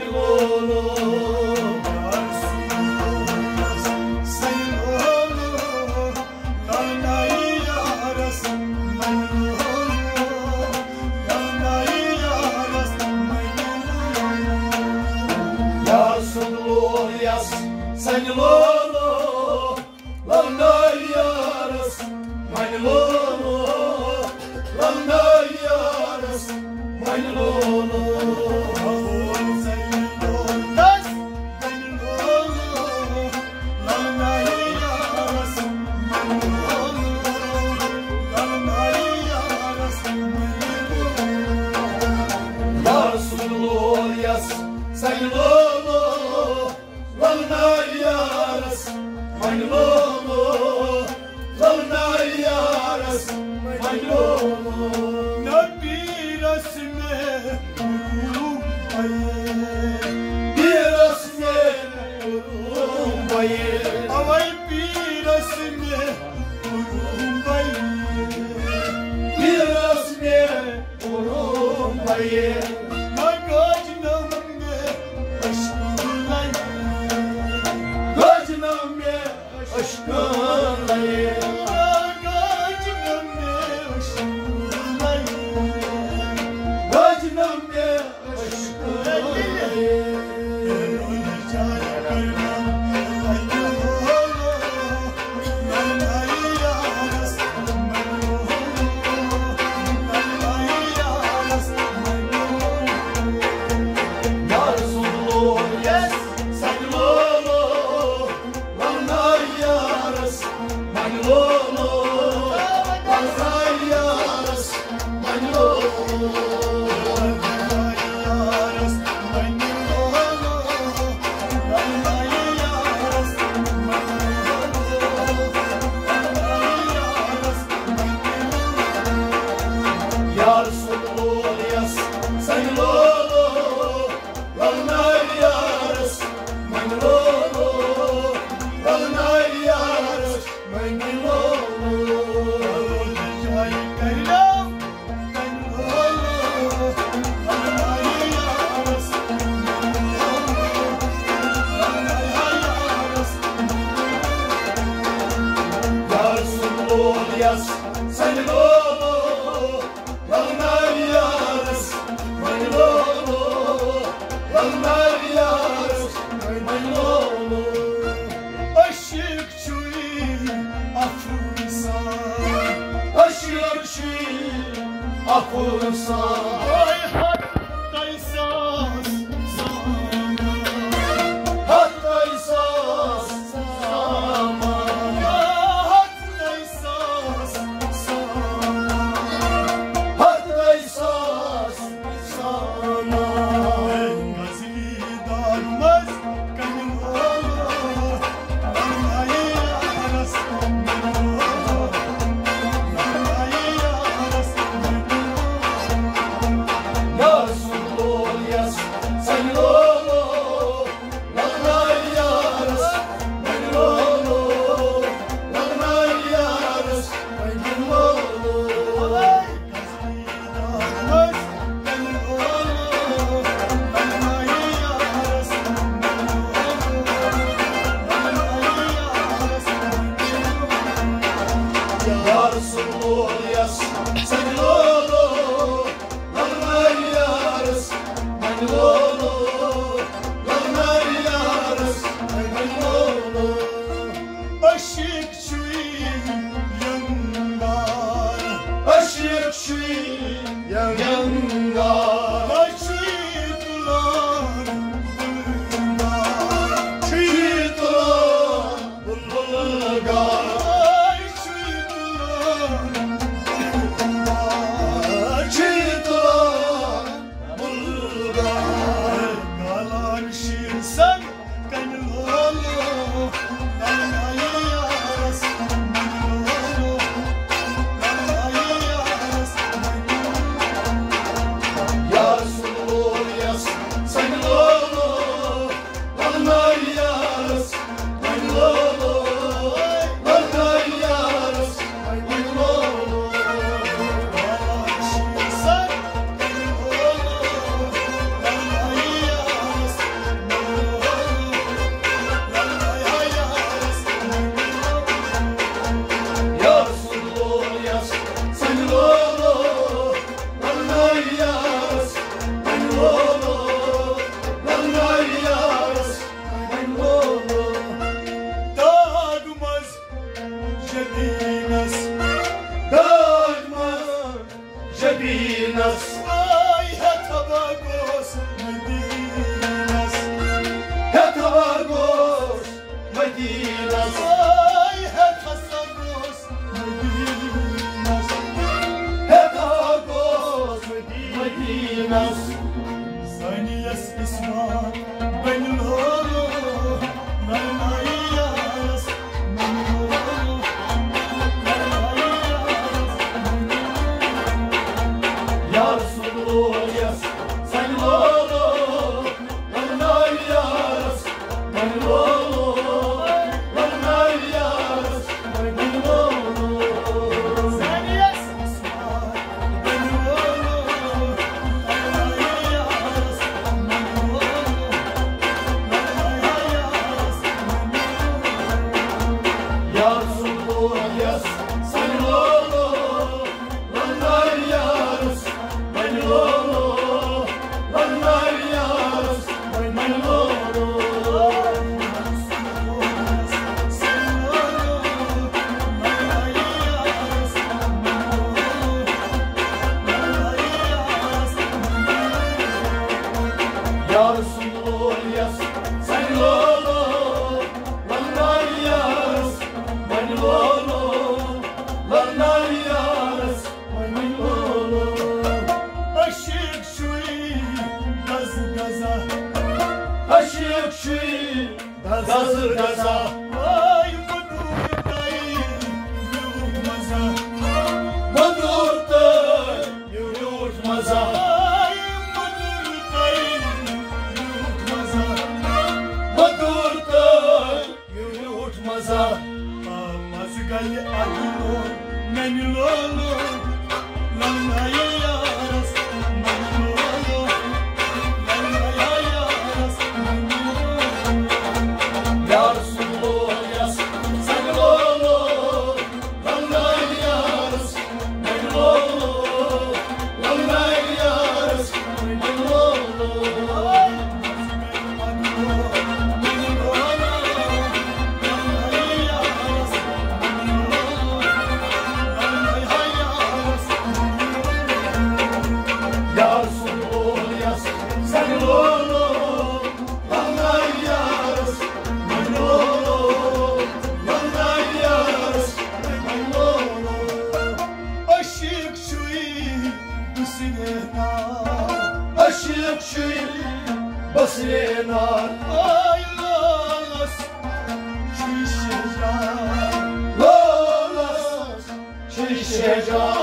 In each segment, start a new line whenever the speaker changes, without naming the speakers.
Lord. Kurumdayım 영영
cebinas
Dagmar cebinas.
Ay hetavagos medinas.
Hetavagos medinas.
Ay hetavagos medinas.
Hetavagos medinas. 接招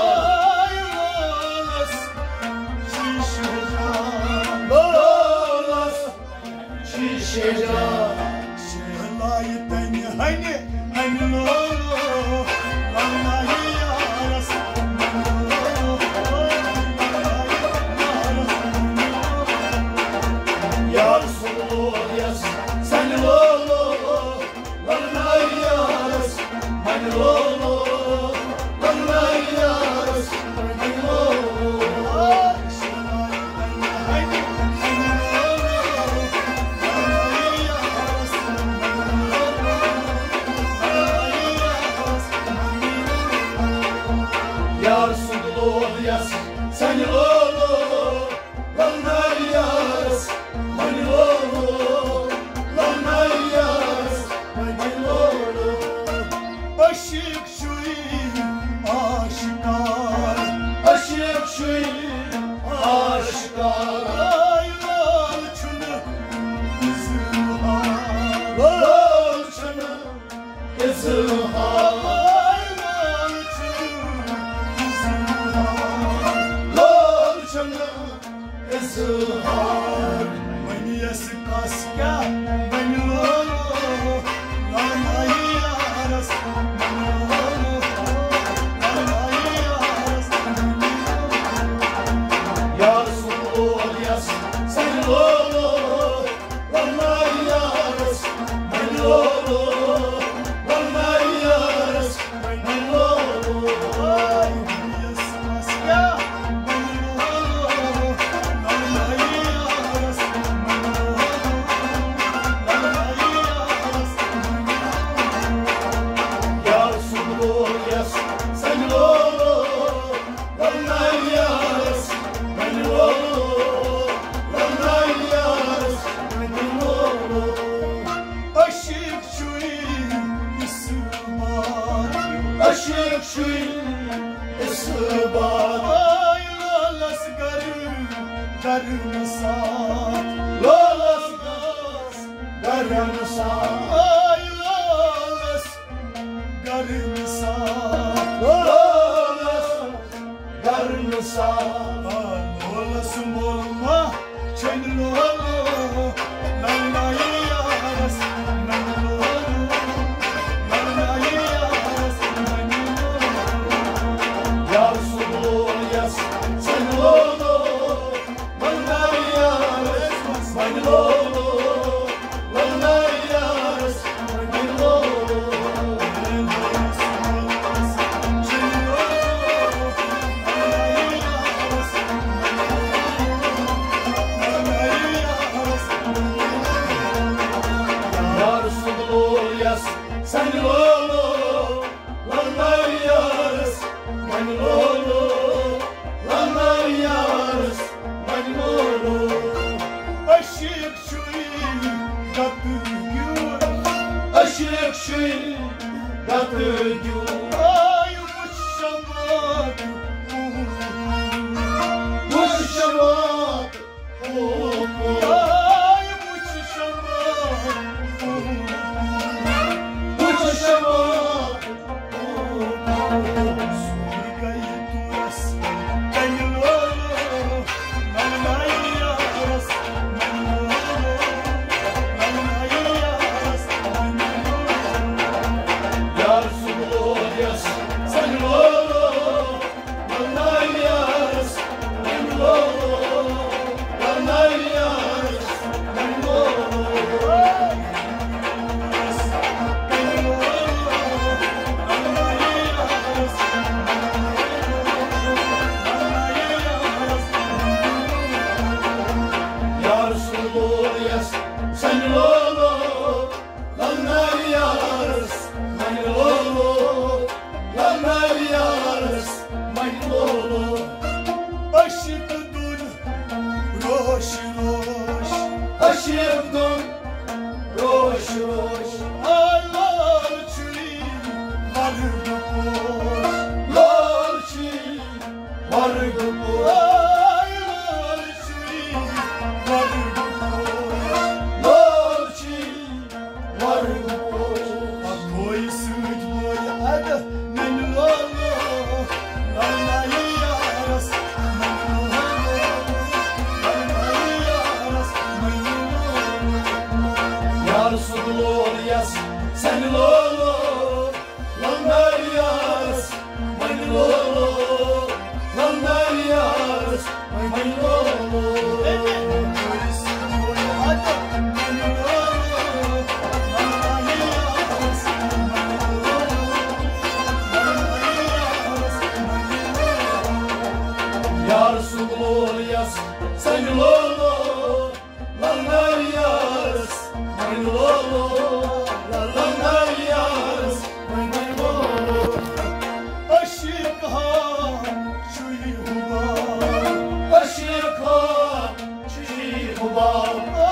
futebol.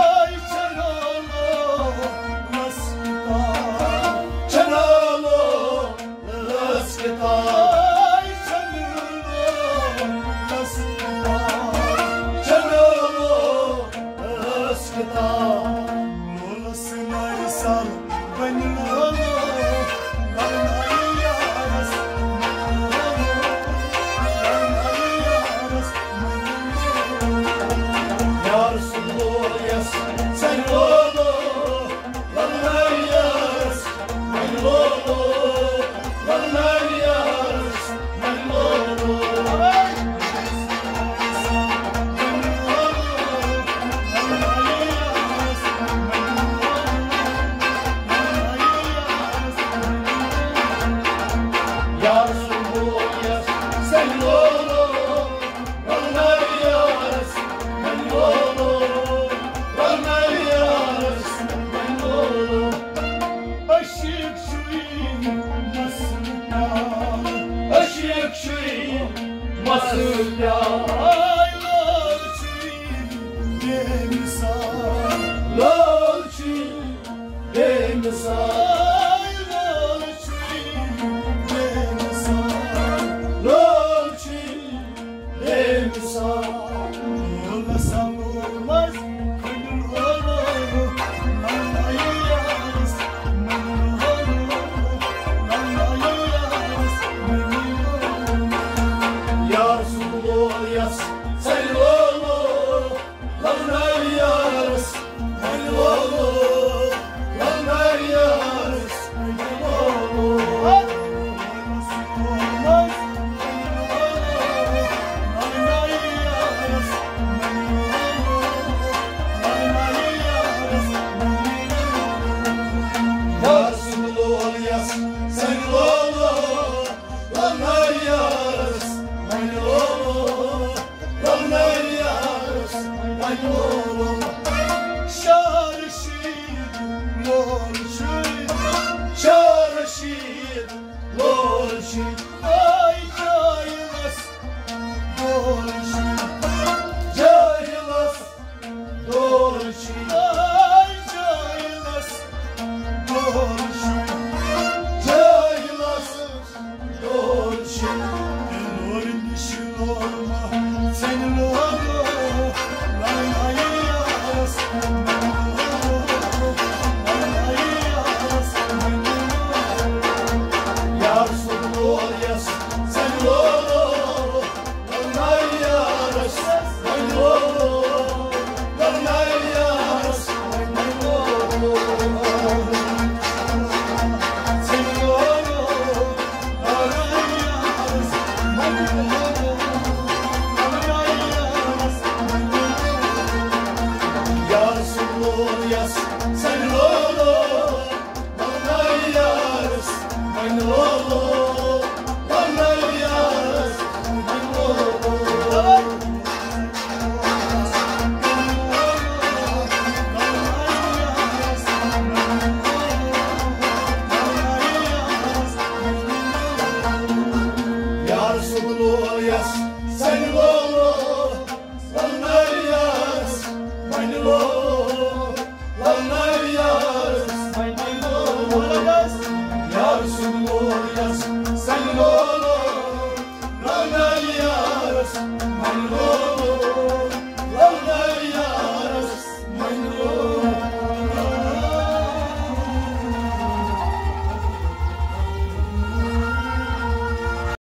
春 훨씬